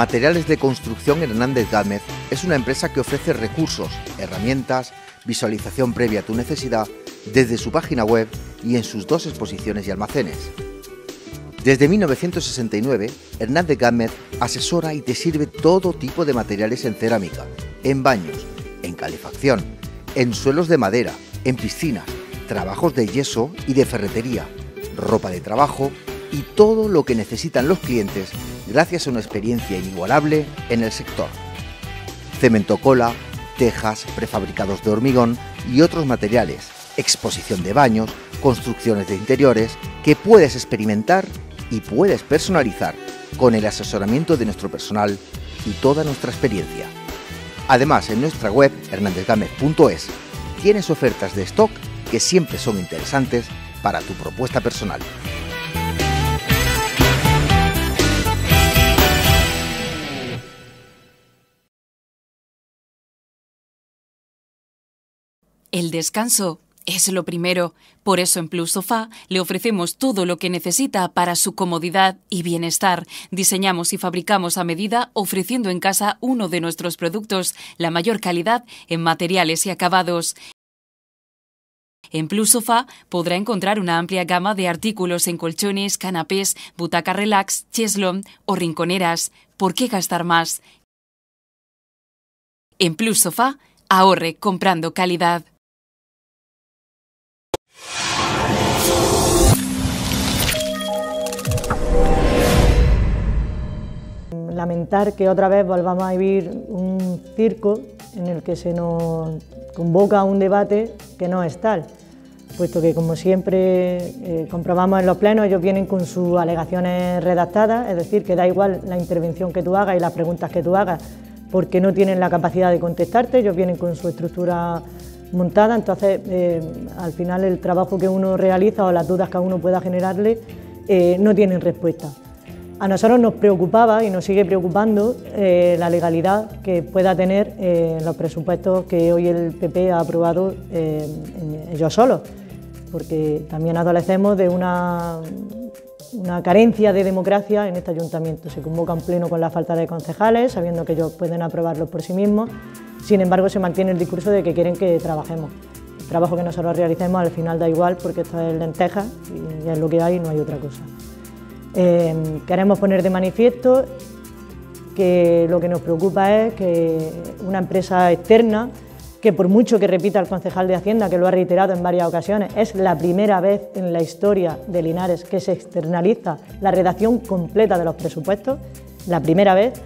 Materiales de Construcción Hernández Gámez es una empresa que ofrece recursos, herramientas, visualización previa a tu necesidad desde su página web y en sus dos exposiciones y almacenes. Desde 1969, Hernández Gámez asesora y te sirve todo tipo de materiales en cerámica, en baños, en calefacción, en suelos de madera, en piscinas, trabajos de yeso y de ferretería, ropa de trabajo y todo lo que necesitan los clientes gracias a una experiencia inigualable en el sector. Cemento cola, tejas, prefabricados de hormigón y otros materiales, exposición de baños, construcciones de interiores que puedes experimentar y puedes personalizar con el asesoramiento de nuestro personal y toda nuestra experiencia. Además, en nuestra web hernandezgamez.es tienes ofertas de stock que siempre son interesantes para tu propuesta personal. El descanso es lo primero. Por eso en Plus Sofá le ofrecemos todo lo que necesita para su comodidad y bienestar. Diseñamos y fabricamos a medida, ofreciendo en casa uno de nuestros productos, la mayor calidad en materiales y acabados. En Plus Sofá podrá encontrar una amplia gama de artículos en colchones, canapés, butaca relax, cheslón o rinconeras. ¿Por qué gastar más? En Plus Sofá, ahorre comprando calidad. Lamentar que otra vez volvamos a vivir un circo en el que se nos convoca a un debate que no es tal, puesto que como siempre eh, comprobamos en los plenos, ellos vienen con sus alegaciones redactadas, es decir, que da igual la intervención que tú hagas y las preguntas que tú hagas, porque no tienen la capacidad de contestarte, ellos vienen con su estructura montada, entonces eh, al final el trabajo que uno realiza o las dudas que uno pueda generarle eh, no tienen respuesta. A nosotros nos preocupaba y nos sigue preocupando eh, la legalidad que pueda tener los presupuestos que hoy el PP ha aprobado ellos solos, porque también adolecemos de una, una carencia de democracia en este ayuntamiento. Se convoca un pleno con la falta de concejales, sabiendo que ellos pueden aprobarlos por sí mismos sin embargo, se mantiene el discurso de que quieren que trabajemos. El trabajo que nosotros realicemos al final da igual porque esto es lentejas y es lo que hay y no hay otra cosa. Eh, queremos poner de manifiesto que lo que nos preocupa es que una empresa externa, que por mucho que repita el concejal de Hacienda, que lo ha reiterado en varias ocasiones, es la primera vez en la historia de Linares que se externaliza la redacción completa de los presupuestos, la primera vez,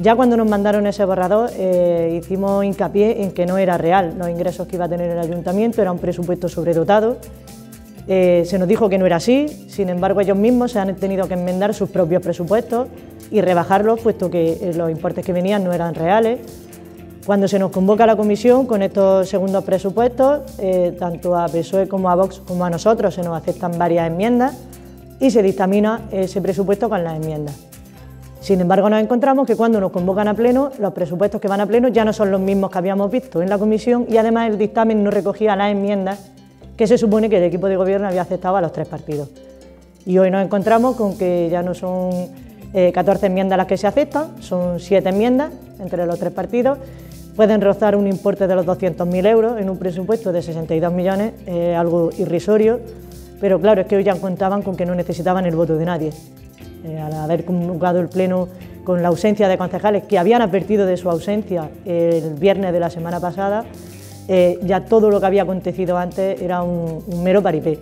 ya cuando nos mandaron ese borrador eh, hicimos hincapié en que no era real los ingresos que iba a tener el ayuntamiento, era un presupuesto sobredotado. Eh, se nos dijo que no era así, sin embargo ellos mismos se han tenido que enmendar sus propios presupuestos y rebajarlos, puesto que eh, los importes que venían no eran reales. Cuando se nos convoca la comisión con estos segundos presupuestos, tanto a PSOE como a Vox como a nosotros se nos aceptan varias enmiendas y se dictamina ese presupuesto con las enmiendas. Sin embargo, nos encontramos que cuando nos convocan a pleno, los presupuestos que van a pleno ya no son los mismos que habíamos visto en la comisión y además el dictamen no recogía las enmiendas que se supone que el equipo de gobierno había aceptado a los tres partidos. Y hoy nos encontramos con que ya no son 14 eh, enmiendas las que se aceptan, son 7 enmiendas entre los tres partidos. Pueden rozar un importe de los 200.000 euros en un presupuesto de 62 millones, algo irrisorio, pero claro, es que hoy ya contaban con que no necesitaban el voto de nadie. Eh, al haber convocado el Pleno con la ausencia de concejales que habían advertido de su ausencia el viernes de la semana pasada, eh, ya todo lo que había acontecido antes era un, mero paripé.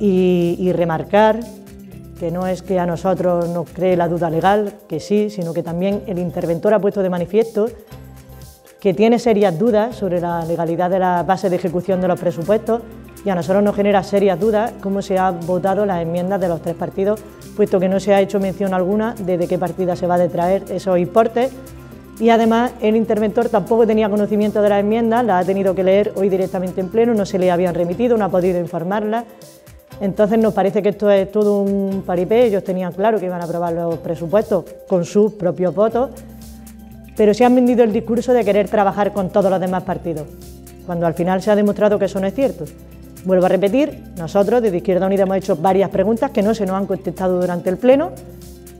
Y, remarcar que no es que a nosotros nos cree la duda legal, que sí, sino que también el interventor ha puesto de manifiesto que tiene serias dudas sobre la legalidad de la base de ejecución de los presupuestos y a nosotros nos genera serias dudas cómo se han votado las enmiendas de los tres partidos, puesto que no se ha hecho mención alguna de qué partida se va a detraer esos importes y además el interventor tampoco tenía conocimiento de las enmiendas, las ha tenido que leer hoy directamente en pleno, no se le habían remitido, no ha podido informarlas. Entonces nos parece que esto es todo un paripé, ellos tenían claro que iban a aprobar los presupuestos con sus propios votos, pero se han vendido el discurso de querer trabajar con todos los demás partidos, cuando al final se ha demostrado que eso no es cierto. Vuelvo a repetir, nosotros desde Izquierda Unida hemos hecho varias preguntas que no se nos han contestado durante el Pleno,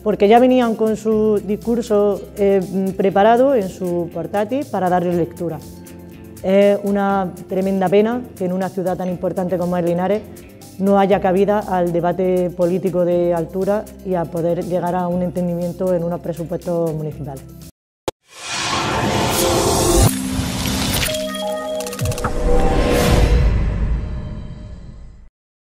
porque ya venían con su discurso eh, preparado en su portátil para darle lectura. Es una tremenda pena que en una ciudad tan importante como es Linares no haya cabida al debate político de altura y a poder llegar a un entendimiento en unos presupuestos municipales.